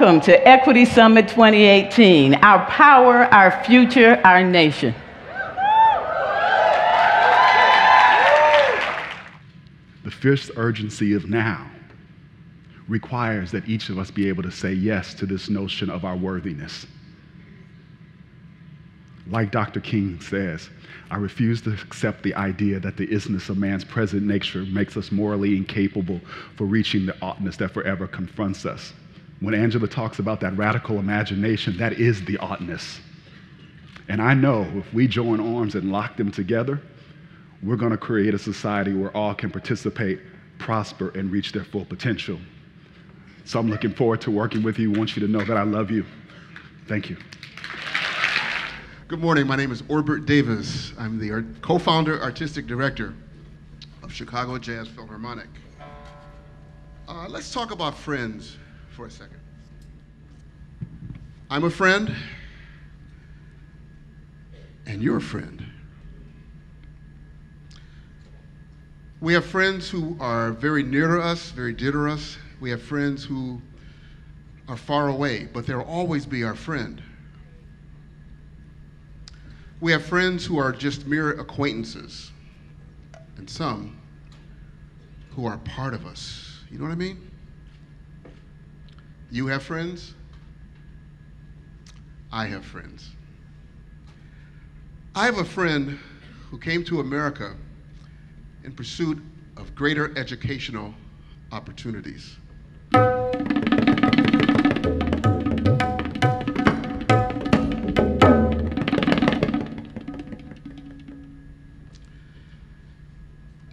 welcome to Equity Summit 2018, Our Power, Our Future, Our Nation. The fierce urgency of now requires that each of us be able to say yes to this notion of our worthiness. Like Dr. King says, I refuse to accept the idea that the isness of man's present nature makes us morally incapable for reaching the oughtness that forever confronts us. When Angela talks about that radical imagination, that is the oughtness. And I know if we join arms and lock them together, we're going to create a society where all can participate, prosper, and reach their full potential. So I'm looking forward to working with you. I want you to know that I love you. Thank you. Good morning. My name is Orbert Davis. I'm the co founder, artistic director of Chicago Jazz Philharmonic. Uh, let's talk about friends for a second. I'm a friend, and you're a friend. We have friends who are very near to us, very dear to us. We have friends who are far away, but they'll always be our friend. We have friends who are just mere acquaintances, and some who are part of us. You know what I mean? You have friends. I have friends. I have a friend who came to America in pursuit of greater educational opportunities.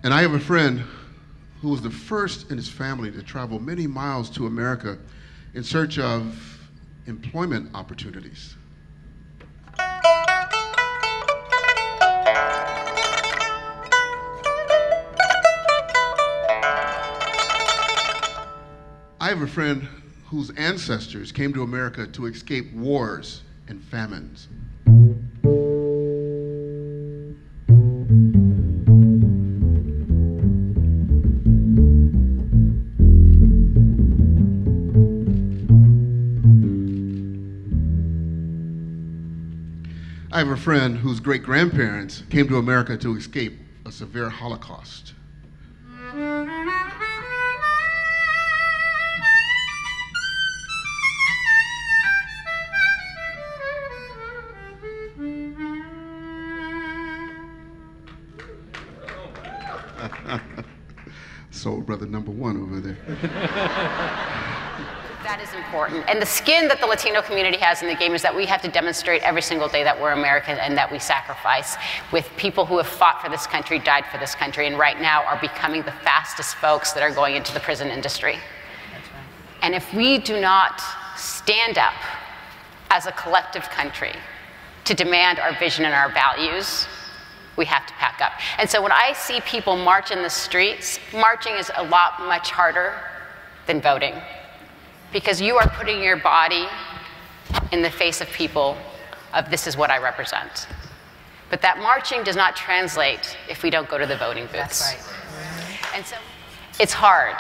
And I have a friend who was the first in his family to travel many miles to America in search of employment opportunities. I have a friend whose ancestors came to America to escape wars and famines. I have a friend whose great grandparents came to America to escape a severe Holocaust. Soul brother number one over there. That is important. And the skin that the Latino community has in the game is that we have to demonstrate every single day that we're American and that we sacrifice with people who have fought for this country, died for this country, and right now are becoming the fastest folks that are going into the prison industry. And if we do not stand up as a collective country to demand our vision and our values, we have to pack up. And so when I see people march in the streets, marching is a lot much harder than voting because you are putting your body in the face of people of this is what I represent. But that marching does not translate if we don't go to the voting booths. That's right. And so it's hard.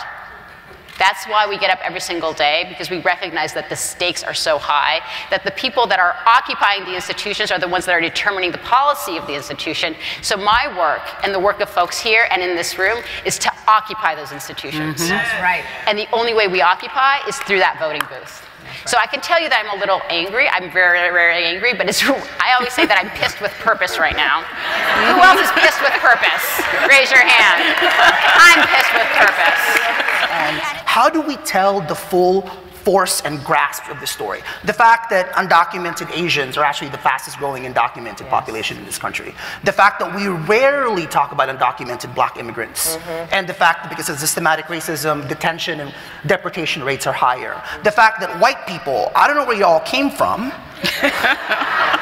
That's why we get up every single day, because we recognize that the stakes are so high, that the people that are occupying the institutions are the ones that are determining the policy of the institution. So my work and the work of folks here and in this room is to occupy those institutions. Mm-hmm. That's right. And the only way we occupy is through that voting booth. Right. So I can tell you that I'm a little angry. I'm very, very angry, but it's, I always say that I'm pissed with purpose right now. Who else is pissed with purpose? Raise your hand. I'm pissed with purpose. How do we tell the full force and grasp of the story. The fact that undocumented Asians are actually the fastest growing undocumented yes. population in this country. The fact that we rarely talk about undocumented black immigrants. Mm-hmm. And the fact that because of systematic racism, detention and deportation rates are higher. The fact that white people, I don't know where you all came from.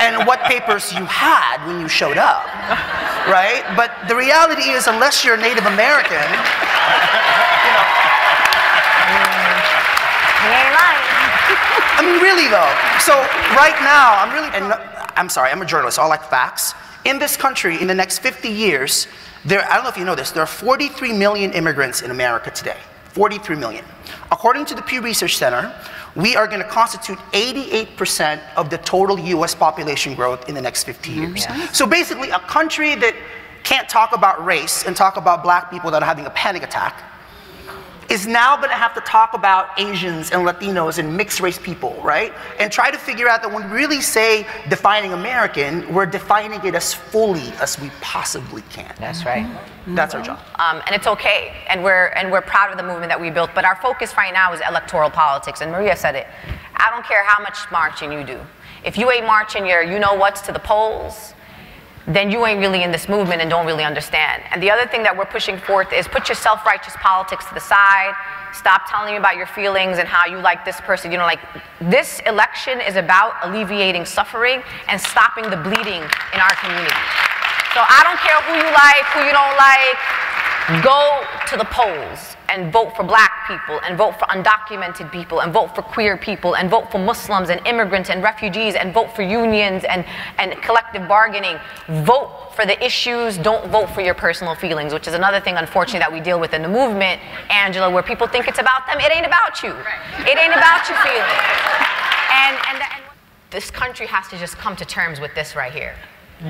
and what papers you had when you showed up, right? But the reality is, unless you're Native American, you know, I mean, really though. So right now, I'm really, and I'm sorry, I'm a journalist. So I like facts. In this country, in the next 50 years, there, I don't know if you know this, there are 43 million immigrants in America today. 43 million. According to the Pew Research Center, we are going to constitute 88% of the total US population growth in the next 50 mm-hmm. years. So basically, a country that can't talk about race and talk about black people that are having a panic attack is now going to have to talk about Asians and Latinos and mixed race people, right? And try to figure out that when we really say defining American, we're defining it as fully as we possibly can. That's right. That's our job. Um, and it's okay, and we're and we're proud of the movement that we built. But our focus right now is electoral politics. And Maria said it. I don't care how much marching you do. If you ain't marching your you know what's to the polls, then you ain't really in this movement and don't really understand. And the other thing that we're pushing forth is put your self-righteous politics to the side. Stop telling me about your feelings and how you like this person. You know, like this election is about alleviating suffering and stopping the bleeding in our community. So I don't care who you like, who you don't like. Go to the polls and vote for black people and vote for undocumented people and vote for queer people and vote for Muslims and immigrants and refugees and vote for unions and, and collective bargaining. Vote for the issues, don't vote for your personal feelings, which is another thing, unfortunately, that we deal with in the movement, Angela, where people think it's about them. It ain't about you. It ain't about your feelings. And, and, and this country has to just come to terms with this right here.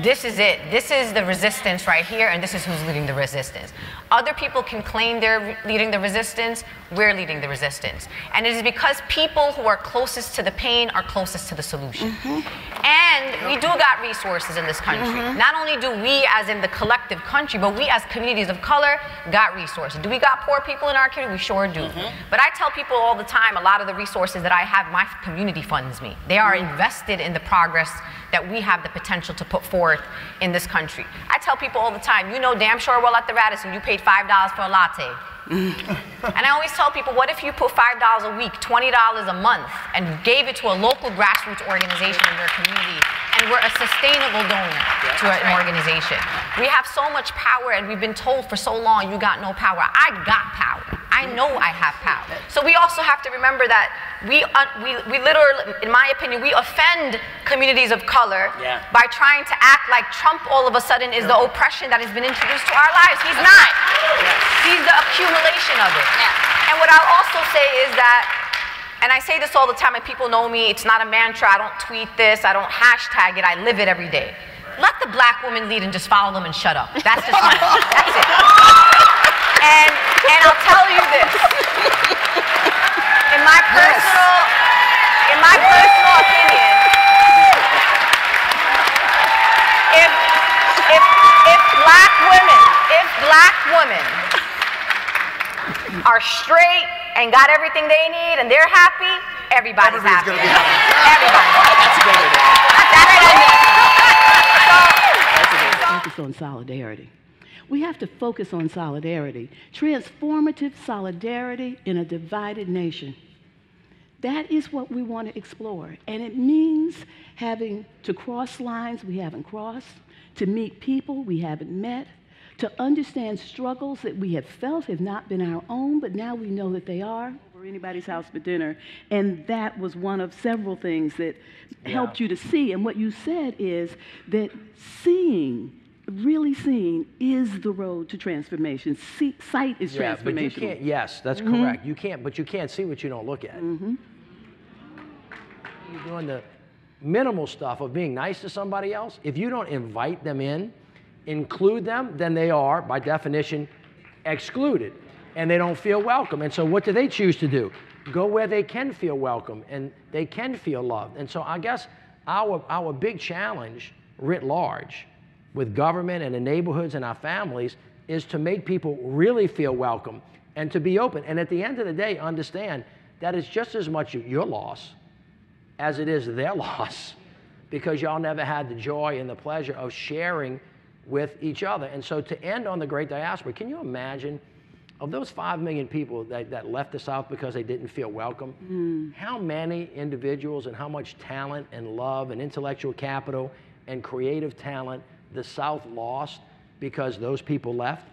This is it. This is the resistance right here, and this is who's leading the resistance. Other people can claim they're leading the resistance, we're leading the resistance. And it is because people who are closest to the pain are closest to the solution. Mm-hmm. And we do got resources in this country. Mm-hmm. Not only do we, as in the collective country, but we as communities of color got resources. Do we got poor people in our community? We sure do. Mm-hmm. But I tell people all the time, a lot of the resources that I have, my community funds me. They are invested in the progress that we have the potential to put forth in this country. I tell people all the time, you know damn sure well at the Radisson you paid $5 for a latte. and I always tell people, what if you put $5 a week, $20 a month, and gave it to a local grassroots organization in your community, and we're a sustainable donor to an organization? We have so much power, and we've been told for so long, you got no power. I got power. I know I have power. So we also have to remember that we, uh, we, we literally, in my opinion, we offend communities of color Yeah. by trying to act like Trump all of a sudden is the oppression that has been introduced to our lives. He's not. He's the accumulation of it. And what I'll also say is that, and I say this all the time, and people know me, it's not a mantra, I don't tweet this, I don't hashtag it, I live it every day. Let the black woman lead and just follow them and shut up. That's just my, that's it. And, and I'll tell you this. In my personal, in my personal opinion, if, if, if black women, if black women are straight and got everything they need and they're happy, everybody's, Everybody's happy. gonna be happy. Everybody's happy. That's a great idea. That's focus on solidarity. We have to focus on solidarity, transformative solidarity in a divided nation. That is what we want to explore. And it means having to cross lines we haven't crossed, to meet people we haven't met, to understand struggles that we have felt have not been our own, but now we know that they are. Over anybody's house for dinner. And that was one of several things that helped you to see. And what you said is that seeing, really seeing, is the road to transformation. See, sight is Yeah, but you can't. Yes, that's mm-hmm. correct. You can't, but you can't see what you don't look at. Mm-hmm. You're doing the minimal stuff of being nice to somebody else. If you don't invite them in, include them, then they are, by definition, excluded, and they don't feel welcome. And so, what do they choose to do? Go where they can feel welcome and they can feel loved. And so, I guess our our big challenge, writ large, with government and the neighborhoods and our families is to make people really feel welcome and to be open. And at the end of the day, understand that it's just as much your loss as it is their loss because y'all never had the joy and the pleasure of sharing with each other. And so to end on the great diaspora, can you imagine of those 5 million people that, that left the South because they didn't feel welcome, mm-hmm. how many individuals and how much talent and love and intellectual capital and creative talent the South lost because those people left?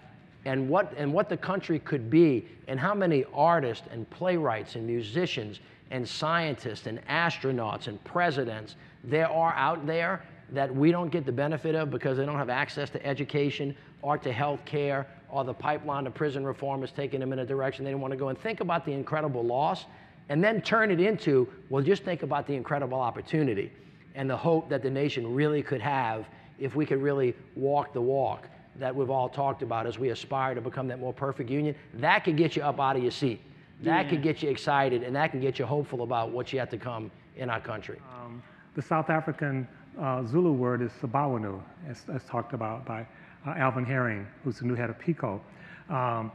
and what, and what the country could be, and how many artists and playwrights and musicians and scientists and astronauts and presidents there are out there that we don't get the benefit of because they don't have access to education or to health care or the pipeline to prison reform is taking them in a direction they don't want to go. And think about the incredible loss and then turn it into, well, just think about the incredible opportunity and the hope that the nation really could have if we could really walk the walk that we've all talked about as we aspire to become that more perfect union. That could get you up out of your seat. That Yeah. could get you excited and that can get you hopeful about what's yet to come in our country. Um, the South African uh, Zulu word is sawubona, as, as talked about by uh, Alvin Herring, who's the new head of PICO. Um,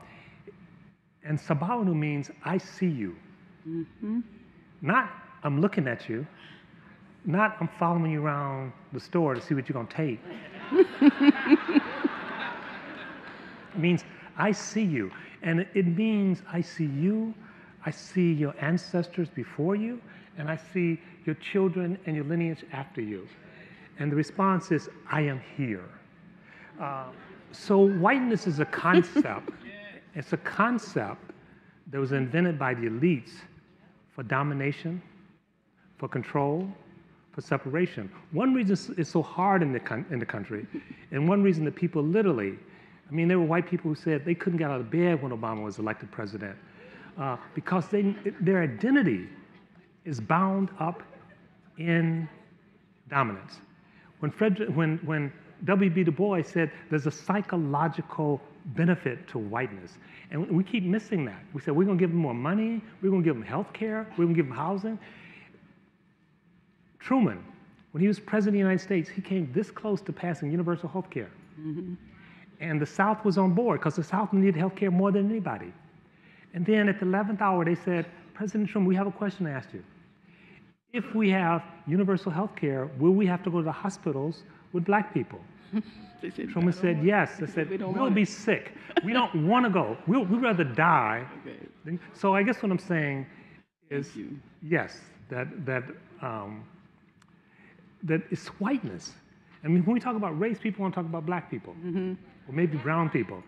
and sawubona means I see you. Not I'm looking at you. Not I'm following you around the store to see what you're going to take. It means I see you. And it- means I see you, I see your ancestors before you, and I see your children and your lineage after you. And the response is, I am here. Uh, so whiteness is a concept. it's a concept that was invented by the elites for domination, for control, for separation. One reason it's- so hard in the, in the country, and one reason that people literally, I mean, there were white people who said they couldn't get out of bed when Obama was elected president uh, because they, their identity is bound up in dominance. When, Frederick, when, when W.B. Du Bois said there's a psychological benefit to whiteness, and we keep missing that. We said we're going to give them more money, we're going to give them health care, we're going to give them housing. Truman, when he was president of the United States, he came this close to passing universal health care. And the South was on board because the South needed health care more than anybody. And then at the 11th hour, they said, President Truman, we have a question to ask you. If we have universal health care, will we have to go to the hospitals with black people? Said, Truman said, yes. They said, we We'll be it." sick. We don't want to go. We'll, we'd rather die. Okay. So I guess what I'm saying is, yes, that, that, um, that it's whiteness. I mean, when we talk about race, people want to talk about black people, Mm-hmm. or maybe brown people.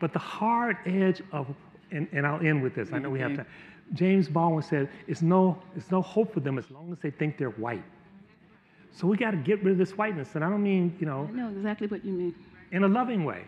But the hard edge of, and, and I'll end with this, I know we have Okay. to. James Baldwin said, it's no, it's no hope for them as long as they think they're white. So we got to get rid of this whiteness. And I don't mean, you know, I know exactly what you mean. in a loving way.